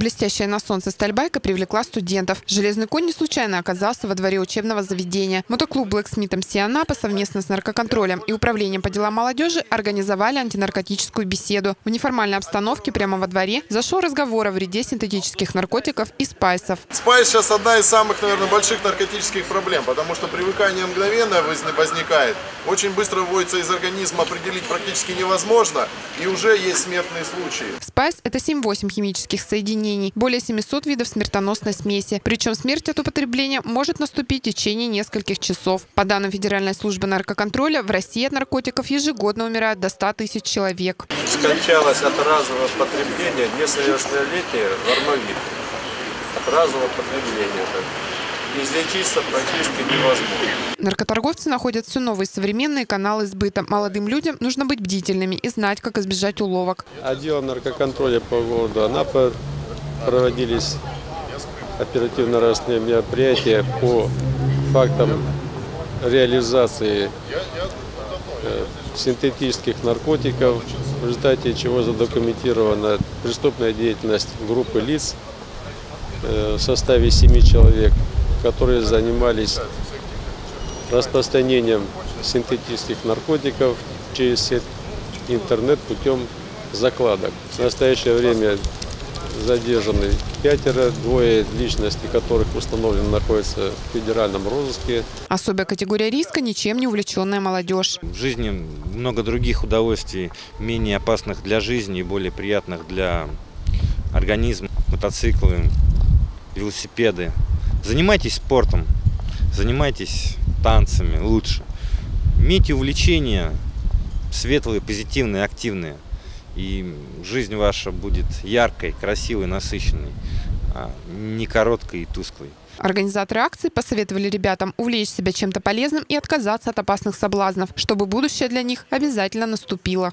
Блестящая на солнце сталь байка привлекла студентов. Железный конь не случайно оказался во дворе учебного заведения. Мотоклуб Blacksmith MC Анапа совместно с наркоконтролем и управлением по делам молодежи организовали антинаркотическую беседу. В неформальной обстановке прямо во дворе зашел разговор о вреде синтетических наркотиков и спайсов. Спайс сейчас одна из самых, наверное, больших наркотических проблем, потому что привыкание мгновенно возни- возникает. Очень быстро выводится из организма, определить практически невозможно, и уже есть смертные случаи. Спайс – это 7-8 химических соединений, более 700 видов смертоносной смеси. Причем смерть от употребления может наступить в течение нескольких часов. По данным Федеральной службы наркоконтроля, в России от наркотиков ежегодно умирает до 100 тысяч человек. скончалось от разового потребления несовершеннолетняя в Армавире. От разового потребления. Излечиться практически невозможно. Наркоторговцы находят все новые современные каналы сбыта. Молодым людям нужно быть бдительными и знать, как избежать уловок. Отделом наркоконтроля по городу Анапа проводились оперативно-розыскные мероприятия по фактам реализации э, синтетических наркотиков, в результате чего задокументирована преступная деятельность группы лиц э, в составе семи человек, которые занимались распространением синтетических наркотиков через интернет путем закладок. В настоящее время задержаны пятеро, двое личностей которых установлено находятся в федеральном розыске. Особая категория риска – ничем не увлеченная молодежь. В жизни много других удовольствий, менее опасных для жизни и более приятных для организма. Мотоциклы, велосипеды. Занимайтесь спортом, занимайтесь танцами лучше. Имейте увлечения светлые, позитивные, активные. И жизнь ваша будет яркой, красивой, насыщенной, а не короткой и тусклой. Организаторы акции посоветовали ребятам увлечь себя чем-то полезным и отказаться от опасных соблазнов, чтобы будущее для них обязательно наступило.